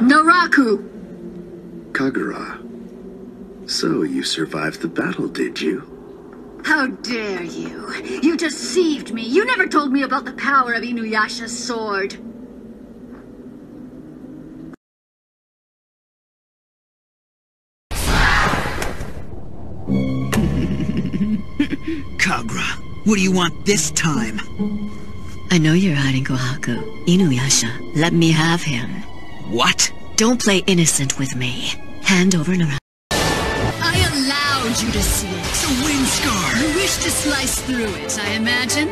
Naraku! Kagura. So you survived the battle, did you? How dare you! You deceived me! You never told me about the power of Inuyasha's sword! Kagura, what do you want this time? I know you're hiding Kohaku. Inuyasha, let me have him. What? Don't play innocent with me. Hand over Nara. I allowed you to see it. It's a wind scar! You wish to slice through it, I imagine?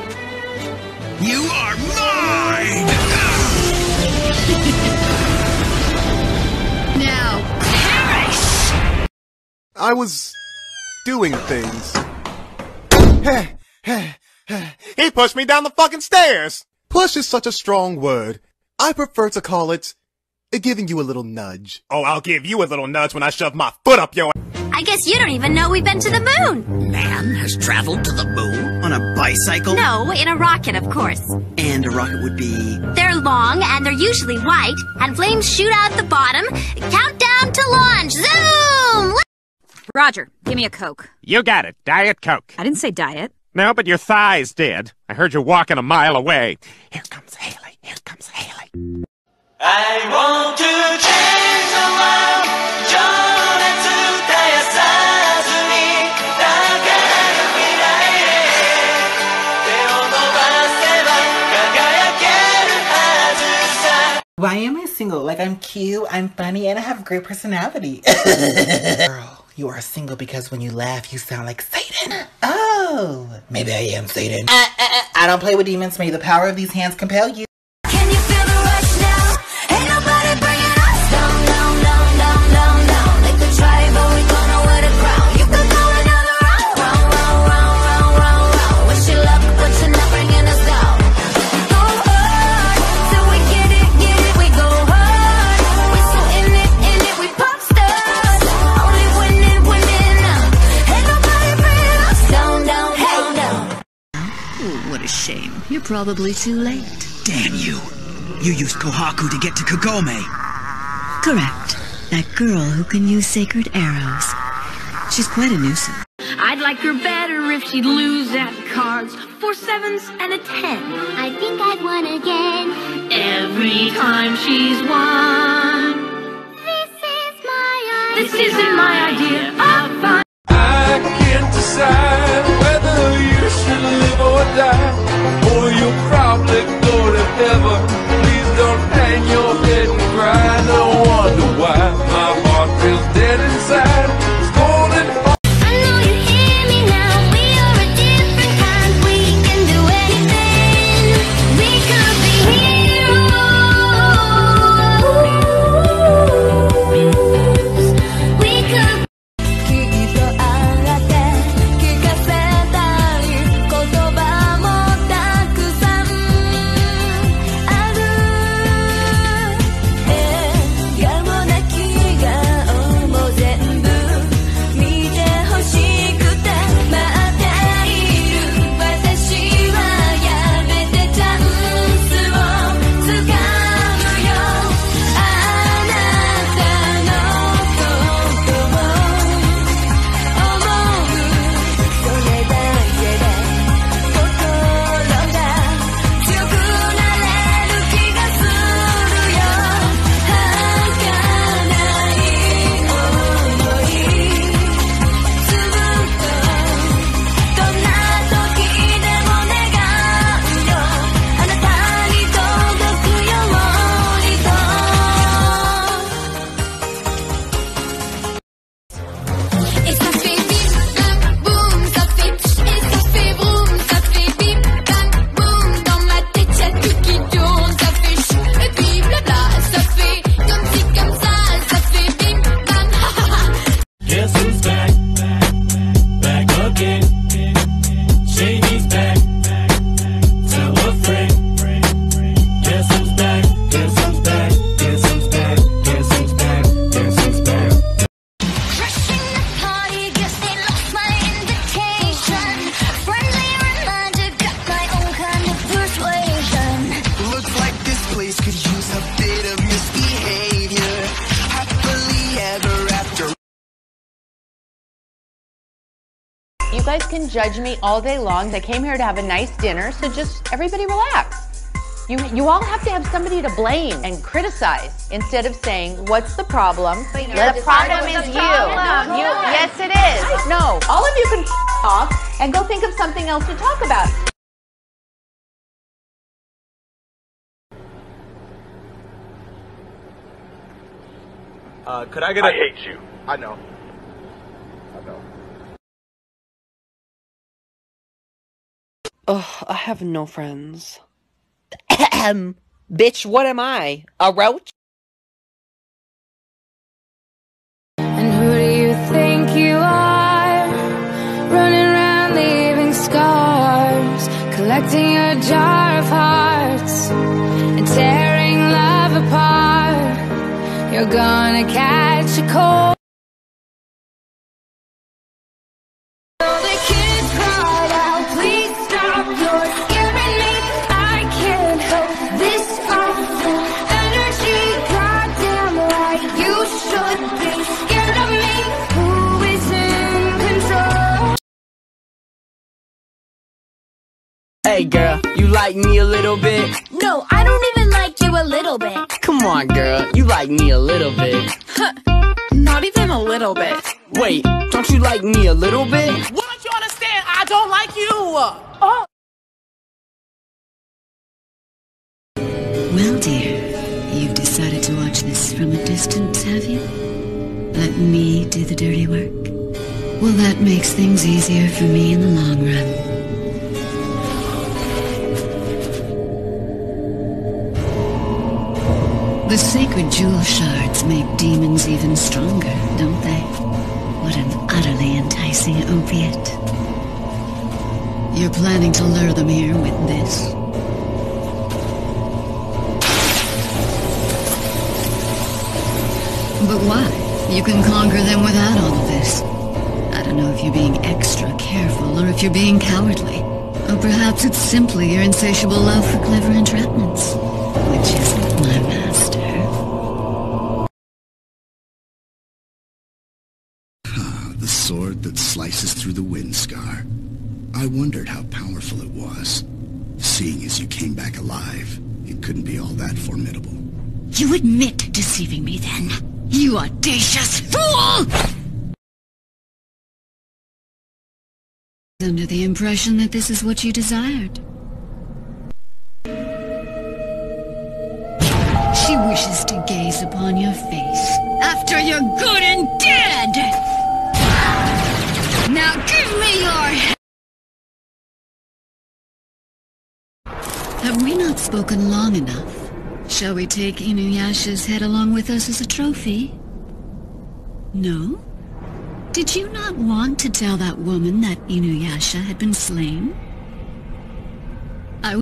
You are mine! Now, perish! I was doing things. he pushed me down the fucking stairs. Push is such a strong word. I prefer to call it giving you a little nudge. Oh, I'll give you a little nudge when I shove my foot up your. I guess you don't even know we've been to the moon. Man has traveled to the moon on a bicycle? No, in a rocket, of course. And a rocket would be. They're long and they're usually white, and flames shoot out the bottom. Countdown to launch. Zoom! Roger, give me a Coke. You got it. Diet Coke. I didn't say diet. No, but your thighs did. I heard you walking a mile away. Here comes Haley. Here comes Haley. I want to change the world 情熱絶やさずにだから未来へ手を伸ばせば輝けるはずさ Why am I single? Like I'm cute, I'm funny, and I have great personality. Girl, you are single because when you laugh, you sound like Satan. Oh, maybe I am Satan. Uh, uh, uh, I don't play with demons. May the power of these hands compel you. Probably too late. Damn you! You used Kohaku to get to Kagome. Correct. That girl who can use sacred arrows. She's quite a nuisance. I'd like her better if she'd lose at cards. Four sevens and a ten. I think I've won again. Every time she's won. This is my idea. This isn't my idea of fun. I can't decide whether you should live or die You'll probably go can judge me all day long. They came here to have a nice dinner, so just everybody relax. You, you all have to have somebody to blame and criticize instead of saying, What's the problem? The problem is you. you. Yes, it is. No, all of you can off and go think of something else to talk about. Uh, could I get a- I hate you. I know. I know. Ugh, I have no friends. Ahem. Bitch, what am I? A roach? And who do you think you are? Running around leaving scars, collecting a jar of hearts, and tearing love apart. You're gonna catch a cold. Hey girl, you like me a little bit? No, I don't even like you a little bit. Come on, girl, you like me a little bit. Huh, Not even a little bit. Wait, don't you like me a little bit? Why don't you understand? I don't like you. Oh. Well, dear, you've decided to watch this from a distance, have you? Let me do the dirty work. Well, that makes things easier for me in the long run. The sacred jewel shards make demons even stronger, don't they? What an utterly enticing opiate. You're planning to lure them here with this? But why? You can conquer them without all of this. I don't know if you're being extra careful or if you're being cowardly. Or perhaps it's simply your insatiable love for clever entrapments. Which isn't my sword that slices through the wind scar. I wondered how powerful it was. Seeing as you came back alive, it couldn't be all that formidable. You admit deceiving me then. You audacious fool! Under the impression that this is what you desired. She wishes to gaze upon your face after you're good and dead! Now give me your head! Have we not spoken long enough? Shall we take Inuyasha's head along with us as a trophy? No? Did you not want to tell that woman that Inuyasha had been slain? I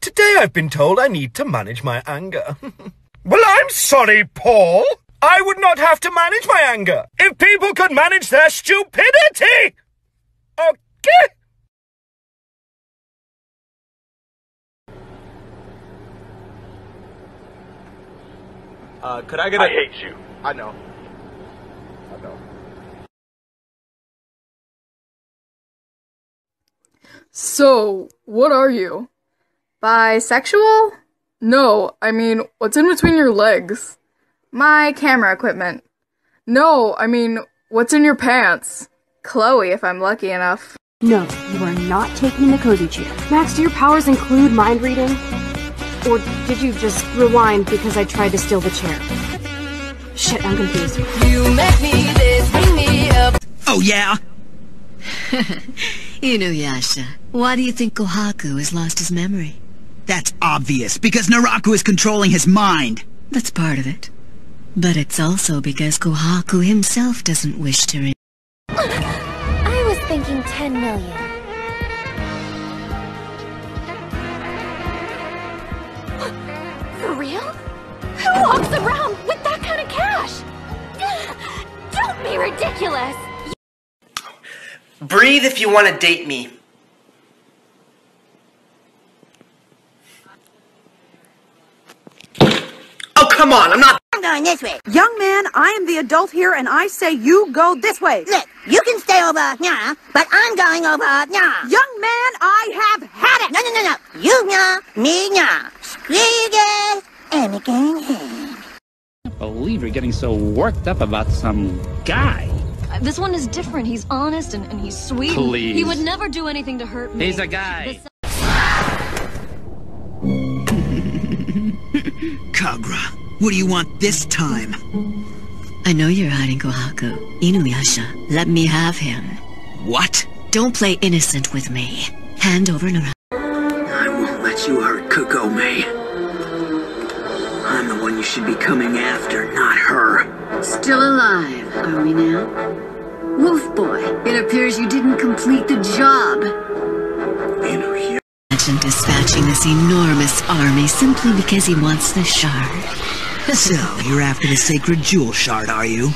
Today I've been told I need to manage my anger. well, I'm sorry, Paul. I would not have to manage my anger if people could manage their stupidity. Okay? Uh, could I get a- I hate you. I know. I know. So, what are you? Bisexual? No, I mean, what's in between your legs? My camera equipment. No, I mean, what's in your pants? Chloe, if I'm lucky enough. No, you are not taking the cozy chair. Max, do your powers include mind reading? Or did you just rewind because I tried to steal the chair? Shit, I'm confused. You make me this, bring me up. Oh, yeah? Inuyasha, why do you think Kohaku has lost his memory? That's obvious, because Naraku is controlling his mind. That's part of it. But it's also because Kohaku himself doesn't wish to re- I was thinking 10 million. For real? Who walks around with that kind of cash? Don't be ridiculous! Breathe if you want to date me. Come on, I'm not. I'm going this way. Young man, I am the adult here, and I say you go this way. Look, you can stay over now, but I'm going over now. Young man, I have had it. No, no, no, no. You now, me now. Screw you guys. I'm going home. can't believe you're getting so worked up about some guy. Uh, This one is different. He's honest and, and he's sweet. Please. He would never do anything to hurt me. He's a guy. Kagura, what do you want this time? I know you're hiding Kohaku. Inuyasha, let me have him. What? Don't play innocent with me. Hand over Nara. I won't let you hurt Kagome. I'm the one you should be coming after, not her. Still alive, are we now? Wolf Boy, it appears you didn't complete the job. Imagine dispatching this enormous army simply because he wants the shard. So, you're after the sacred jewel shard, are you?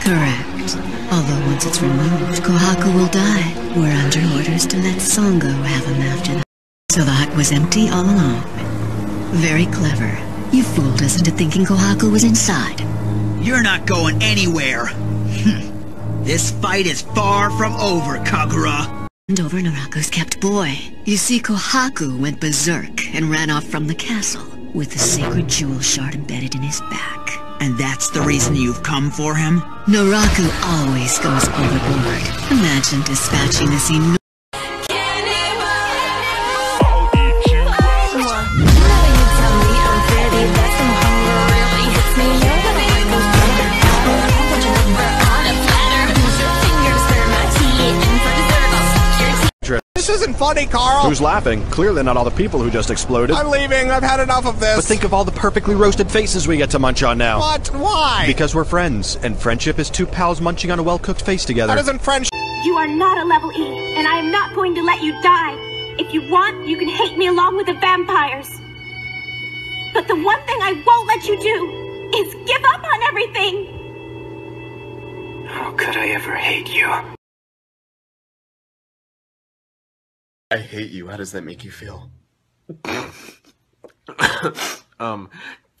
Correct. Although once it's removed, Kohaku will die. We're under orders to let Sango have him after that. So the hut was empty all along. Very clever. You fooled us into thinking Kohaku was inside. You're not going anywhere. Hmm. this fight is far from over, Kagura. And over Naraku's kept boy. You see, Kohaku went berserk and ran off from the castle with the sacred jewel shard embedded in his back. And that's the reason you've come for him? Naraku always goes overboard. Imagine dispatching this enormous... This isn't funny, Carl. Who's laughing? Clearly not all the people who just exploded. I'm leaving. I've had enough of this. But think of all the perfectly roasted faces we get to munch on now. What? Why? Because we're friends, and friendship is two pals munching on a well-cooked face together. That isn't friendship. You are not a level E, and I am not going to let you die. If you want, you can hate me along with the vampires. But the one thing I won't let you do is give up on everything. How could I ever hate you? I hate you. How does that make you feel? um.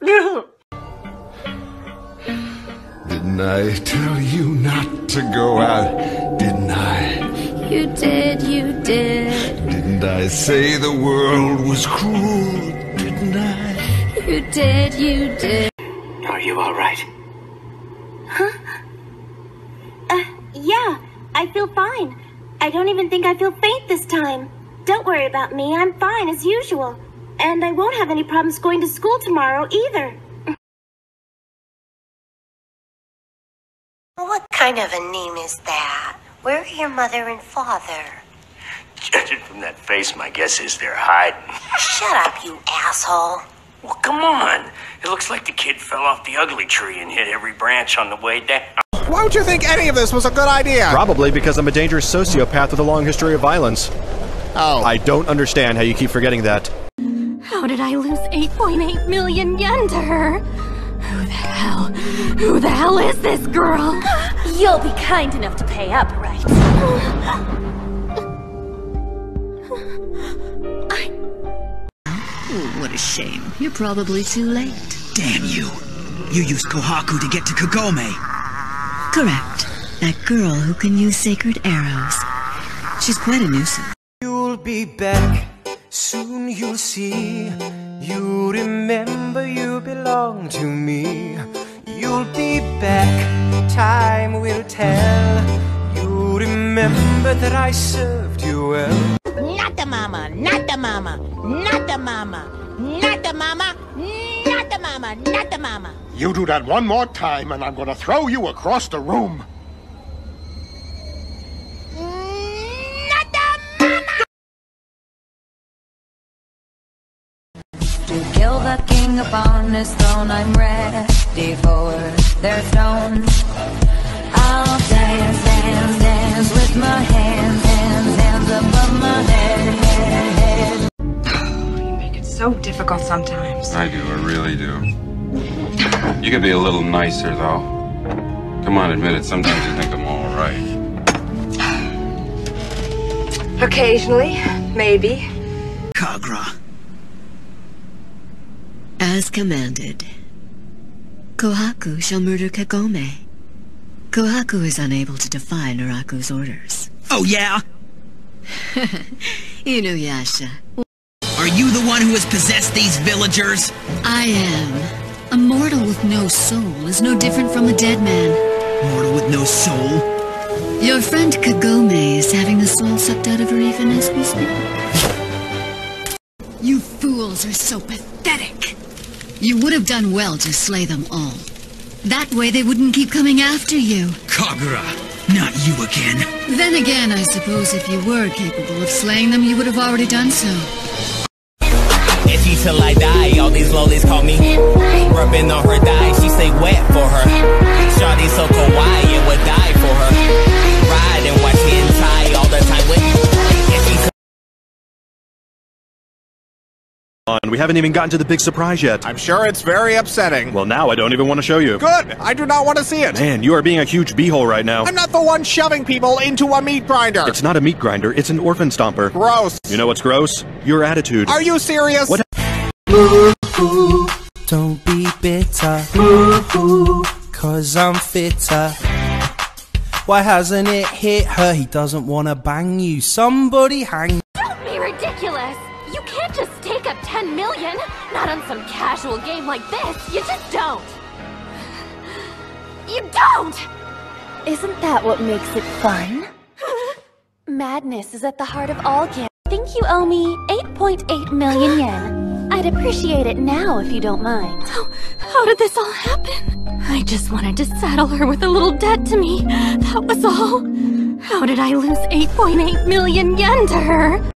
Didn't I tell you not to go out? Didn't I? You did, you did, Didn't I say the world was cruel? Didn't I? you did, you did. Are you alright? Huh? Uh, yeah, I feel fine. I don't even think I feel faint this time. Don't worry about me, I'm fine as usual. And I won't have any problems going to school tomorrow either. What kind of a name is that? Where are your mother and father? Judging from that face, my guess is they're hiding. Shut up, you asshole. Well, come on. It looks like the kid fell off the ugly tree and hit every branch on the way down. Why would you think any of this was a good idea? Probably because I'm a dangerous sociopath with a long history of violence. Oh. I don't understand how you keep forgetting that. How did I lose 8.8 million yen to her? Who the hell? Who the hell is this girl? You'll be kind enough to pay up, right? Oh, what a shame. You're probably too late. Damn you. You used Kohaku to get to Kagome. Correct. That girl who can use sacred arrows. She's quite a nuisance. You'll be back, soon you'll see. You remember you belong to me. You'll be back, time will tell. You remember that I served you well. Not the mama, not the mama, not the mama, not the mama, not the mama, not the mama. You do that one more time, and I'm gonna throw you across the room. Upon his throne, I'm ready for their stones. I'll dance, dance, dance with my hands, hands, hands above my head, head, head. it so difficult sometimes. I do, I really do. You could be a little nicer, though. Come on, admit it. Sometimes you think I'm all right. Occasionally, maybe. Kagura. As commanded. Kohaku shall murder Kagome. Kohaku is unable to defy Naraku's orders. Oh, yeah? Inuyasha. Are you the one who has possessed these villagers? I am. A mortal with no soul is no different from a dead man. Mortal with no soul? Your friend Kagome is having the soul sucked out of her even as we speak. You fools are so pathetic. You would have done well to slay them all. That way they wouldn't keep coming after you. Kagura, not you again. Then again, I suppose if you were capable of slaying them, you would have already done so. Itchy till I die, all these lollies call me Rubbing on her thigh, she say wet for her Shawty so kawaii, it would die for her we haven't even gotten to the big surprise yet. I'm sure it's very upsetting. Well, now I don't even want to show you. Good! I do not want to see it! Man, you are being a huge beehole right now. I'm not the one shoving people into a meat grinder! It's not a meat grinder, it's an orphan stomper. Gross! You know what's gross? Your attitude. Are you serious? What? Don't be bitter, cause I'm fitter. Why hasn't it hit her? He doesn't wanna bang you. Somebody hang. Don't be ridiculous! You can't just 10 million! Not on some casual game like this! You just don't! You don't! Isn't that what makes it fun? Madness is at the heart of all gambling. Think you owe me 8.8 million yen. I'd appreciate it now if you don't mind. How, how did this all happen? I just wanted to saddle her with a little debt to me. That was all. How did I lose 8.8 million yen to her?